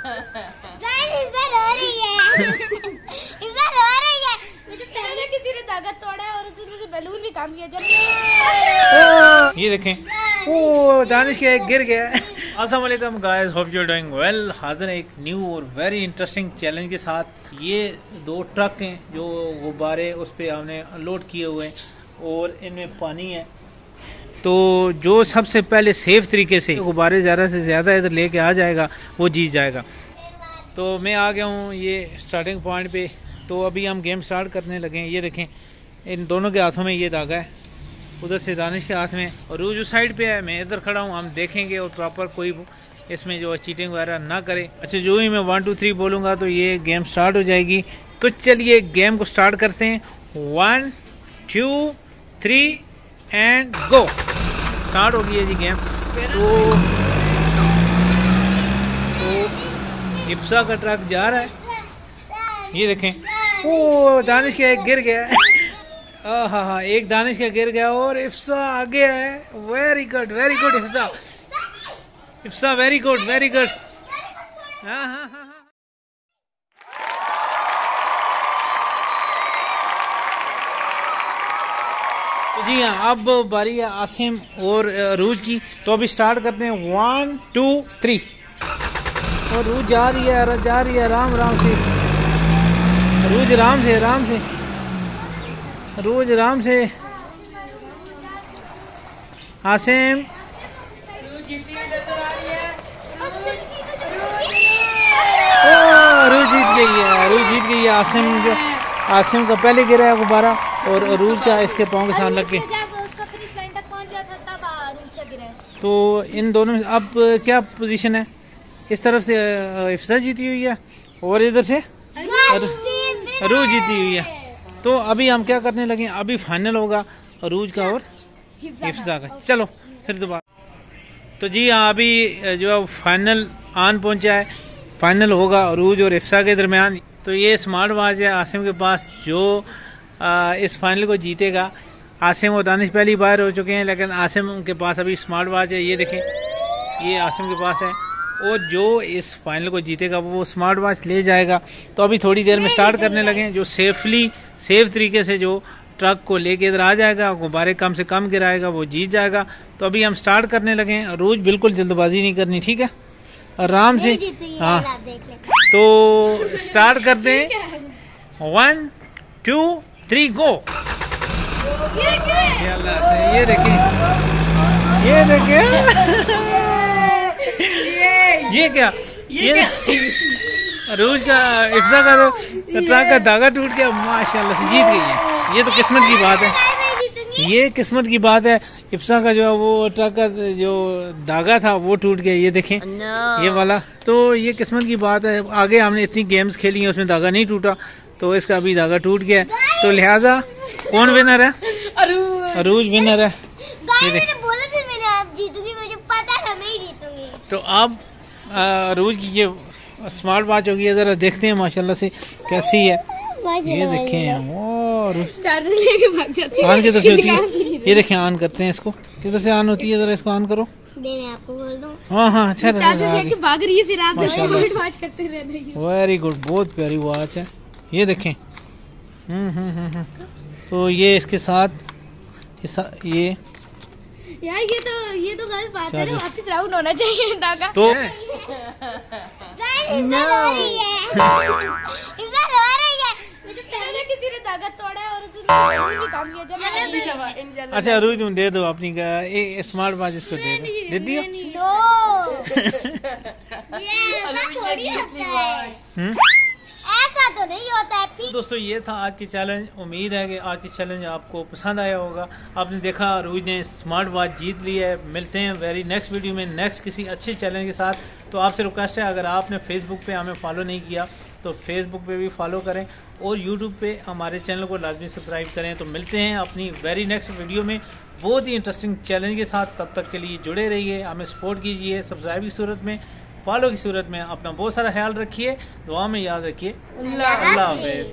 इधर हो रही है इधर हो रही है किसी ने धागा तोड़ा है और उसमें से बैलून भी काम किया जब ये देखें। ओ दानिश के एक गिर गया। अस्सलाम वालेकुम guys hope you doing well हाजिर हैं एक न्यू और वेरी इंटरेस्टिंग चैलेंज के साथ। ये दो ट्रक हैं जो गुब्बारे उस पर हमने लोड किए हुए हैं और इनमें पानी है। तो जो सबसे पहले सेफ़ तरीके से गुब्बारे ज़्यादा से ज़्यादा इधर लेके आ जाएगा, वो जीत जाएगा। तो मैं आ गया हूँ ये स्टार्टिंग पॉइंट पे। तो अभी हम गेम स्टार्ट करने लगे हैं। ये देखें, इन दोनों के हाथों में ये धागा है। उधर से दानिश के हाथ में और वो जो साइड पे है, मैं इधर खड़ा हूँ। हम देखेंगे और प्रॉपर कोई इसमें जो चीटिंग वगैरह ना करे। अच्छा जो ही मैं वन टू थ्री बोलूँगा तो ये गेम स्टार्ट हो जाएगी। तो चलिए गेम को स्टार्ट करते हैं। One two three and go start हो गई है जी गेम। तो तो इफ्सा का ट्रक जा रहा है। ये देखें। ओ, दानिश का गिर गया। हाँ हाँ एक दानिश का गिर गया और इफ्सा आगे है। Very good very good Ifsa Ifsa very good very good हाँ हाँ हाँ हाँ तो जी हाँ अब बारी है आसिम और रूज की। तो अभी स्टार्ट करते हैं। वन टू थ्री और रूज जा रही है जा रही है। राम राम से। रूज राम से राम से। रोज राम से। आसिम। रूज जीत गई है। रूज जीत गई है। आसिम जो, आसिम का पहले गिरा है गुब्बारा और अरूज का इसके पाँव के साथ लग के जब उसका फिनिश लाइन तक पहुँच गया था तब रूच का गिरा है। तो इन दोनों में अब क्या पोजीशन है? इस तरफ़ से इफ्सा जीती हुई है और इधर से अरूज जीती हुई है। तो अभी हम क्या करने लगे अभी फाइनल होगा अरूज का और हिफ्जा का। चलो फिर दोबारा। तो जी हाँ अभी जो है फाइनल आन पहुँचा है। फाइनल होगा अरूज और इफ्सा के दरमियान। तो ये स्मार्ट वॉच है आसिम के पास जो इस फाइनल को जीतेगा। आसिम और दानिश पहली बार हो चुके हैं लेकिन आसिम के पास अभी स्मार्ट वॉच है ये देखें। ये आसिम के पास है। और जो इस फाइनल को जीतेगा वो स्मार्ट वॉच ले जाएगा। तो अभी थोड़ी देर में स्टार्ट करने लगे जो सेफली सेफ़ तरीके से जो ट्रक को लेके इधर आ जाएगा गुब्बारे कम से कम गिराएगा वो जीत जाएगा। तो अभी हम स्टार्ट करने लगे हैं। रोज बिल्कुल जल्दबाजी नहीं करनी ठीक है? आराम से हाँ। तो स्टार्ट करते हैं। वन टू थ्री गो ये ये देखिए ये देखिए ये क्या ये रोज का इफ्सा का ट्रक का धागा टूट गया माशाल्लाह से जीत गई है ये तो किस्मत की बात है ये किस्मत की बात है इफ्सा का जो है वो ट्रक का जो धागा था वो टूट गया ये देखें no. ये वाला तो ये किस्मत की बात है आगे हमने इतनी गेम्स खेली हैं उसमें धागा नहीं टूटा तो इसका अभी धागा टूट गया तो लिहाजा कौन विनर है? अरूज। विनर है। तो अब अरूज की ये स्मार्ट वॉच होगी जरा देखते हैं माशाल्लाह से कैसी है। ये देखें और चार्जर लेके भाग जाते हैं। ऑन किधर से होती है? ये देखें ऑन करते हैं इसको। किधर से ऑन होती है जरा इसको ऑन करो। आपको बोल दूँ। हाँ हाँ अच्छा चार्जर लेके भाग रही है फिर आप वॉच करते रहना वेरी गुड बहुत प्यारी वॉच है। ये देखें। हम्म हम्म हम्म तो ये इसके साथ ये यार ये तो ये तो गलत बात है वापस राउंड होना चाहिए धागा तो मैंने किसी ने धागा तोड़ा है और उसमें भी काम किया जब अच्छा अरूज तुम दे दो अपनी का ए, स्मार्ट वॉच इसको दे दो। दे दियो? दिया हम्म ऐसा तो नहीं होता है तो दोस्तों, ये था आज की चैलेंज उम्मीद है कि आज की चैलेंज आपको पसंद आया होगा। आपने देखा रूज ने स्मार्ट वॉच जीत ली है। मिलते हैं वेरी नेक्स्ट वीडियो में नेक्स्ट किसी अच्छे चैलेंज के साथ। तो आपसे रिक्वेस्ट है, अगर आपने फेसबुक पे हमें फॉलो नहीं किया तो फेसबुक पे भी फॉलो करें और यूट्यूब पे हमारे चैनल को लाजमी सब्सक्राइब करें। तो मिलते हैं अपनी वेरी नेक्स्ट वीडियो में। बहुत ही इंटरेस्टिंग चैलेंज के साथ। तब तक के लिए जुड़े रहिए, हमें सपोर्ट कीजिए सब्सक्राइब की सूरत में। फॉलो की सूरत में अपना बहुत सारा ख्याल रखिए दुआ में याद रखिए। अल्लाह हाफिज़।